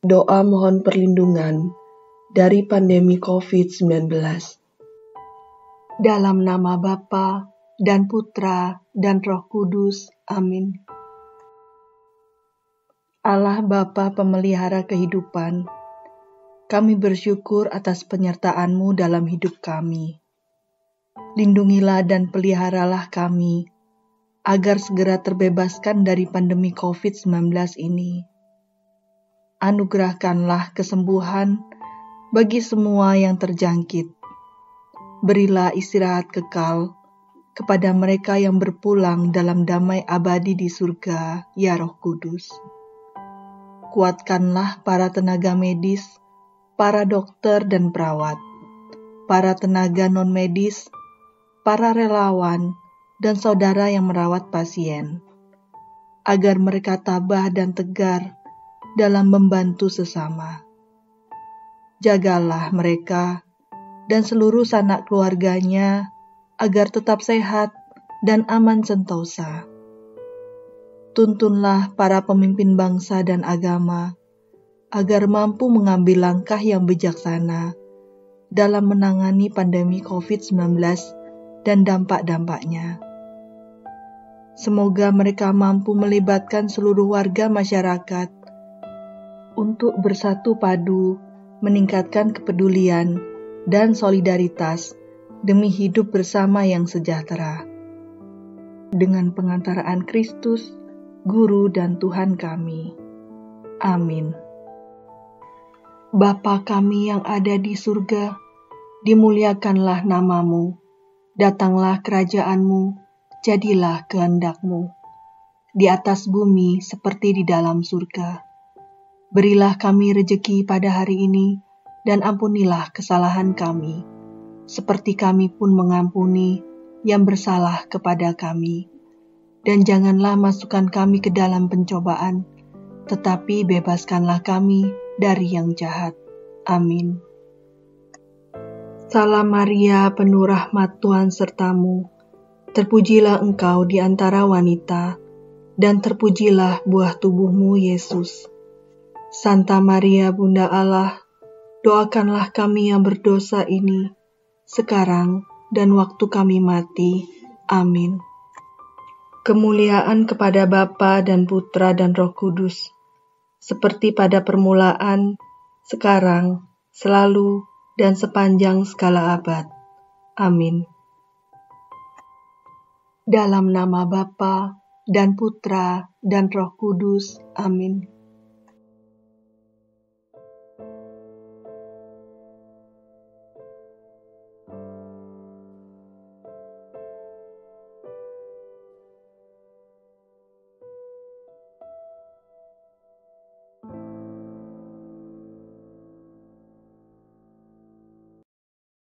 Doa mohon perlindungan dari pandemi COVID-19. Dalam nama Bapa dan Putra dan Roh Kudus. Amin. Allah Bapa pemelihara kehidupan, kami bersyukur atas penyertaan-Mu dalam hidup kami. Lindungilah dan peliharalah kami, agar segera terbebaskan dari pandemi COVID-19 ini anugerahkanlah kesembuhan bagi semua yang terjangkit. Berilah istirahat kekal kepada mereka yang berpulang dalam damai abadi di surga, ya Roh Kudus. Kuatkanlah para tenaga medis, para dokter dan perawat, para tenaga non-medis, para relawan, dan saudara yang merawat pasien, agar mereka tabah dan tegar dalam membantu sesama. Jagalah mereka dan seluruh sanak keluarganya agar tetap sehat dan aman sentosa. Tuntunlah para pemimpin bangsa dan agama agar mampu mengambil langkah yang bijaksana dalam menangani pandemi COVID-19 dan dampak-dampaknya. Semoga mereka mampu melibatkan seluruh warga masyarakat untuk bersatu padu, meningkatkan kepedulian dan solidaritas demi hidup bersama yang sejahtera. Dengan pengantaraan Kristus, Guru dan Tuhan kami. Amin. Bapa kami yang ada di surga, dimuliakanlah namamu, datanglah kerajaanmu, jadilah kehendakmu, di atas bumi seperti di dalam surga. Berilah kami rejeki pada hari ini, dan ampunilah kesalahan kami, seperti kami pun mengampuni yang bersalah kepada kami. Dan janganlah masukkan kami ke dalam pencobaan, tetapi bebaskanlah kami dari yang jahat. Amin. Salam Maria, penuh rahmat Tuhan sertamu. Terpujilah engkau di antara wanita, dan terpujilah buah tubuhmu, Yesus. Santa Maria Bunda Allah, doakanlah kami yang berdosa ini, sekarang dan waktu kami mati. Amin. Kemuliaan kepada Bapa dan Putra dan Roh Kudus, seperti pada permulaan, sekarang, selalu, dan sepanjang segala abad. Amin. Dalam nama Bapa dan Putra dan Roh Kudus. Amin.